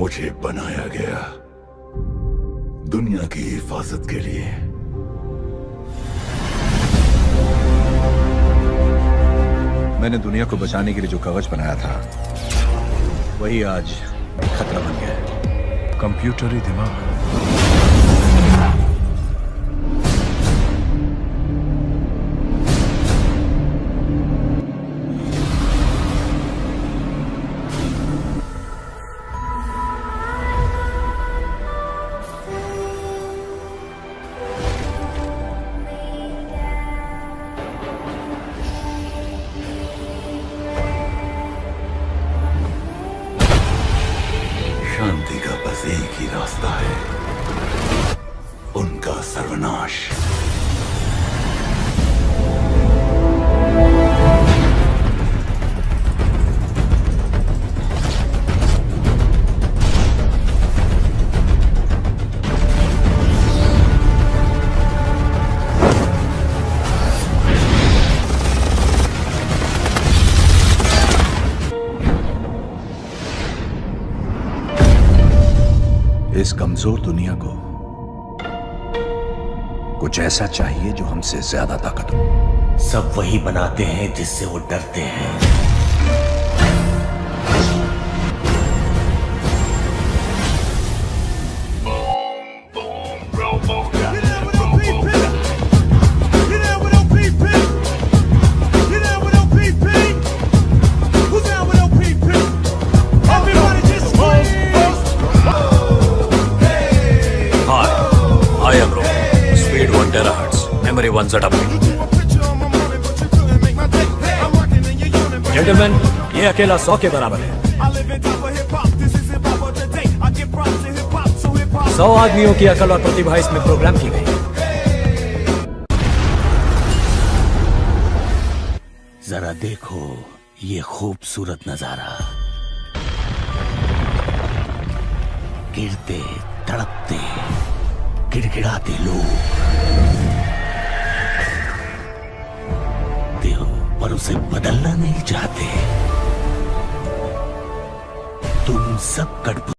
मुझे बनाया गया। दुनिया की हिफाजत के लिए। मैंने दुनिया को बचाने के लिए जो कवच बनाया था, वही आज खतरा बन गया है। कंप्यूटरी दिमाग। एक ही रास्ता है। उनका सर्वनाश। इस कमज़ोर दुनिया को कुछ ऐसा चाहिए जो हमसे ज़्यादा ताकत हो। सब वही बनाते हैं जिससे वो डरते हैं। Memory 1 zettabyte. Gentlemen, ये अकेला सौ के बराबर है। सौ आदमियों की अकल और प्रतिभा इसमें प्रोग्राम की गई। जरा देखो ये खूबसूरत नज़ारा। गिरते तड़पते गिड़गिड़ाते लोग। पर उसे बदलना नहीं चाहते। तुम सब कठपुतली